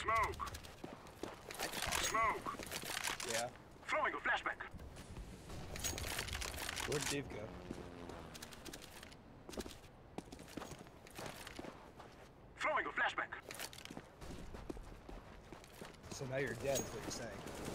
Smoke. Smoke. Yeah. Throwing a flashbang. Where'd Dave go? Throwing a flashbang. So now you're dead is what you're saying.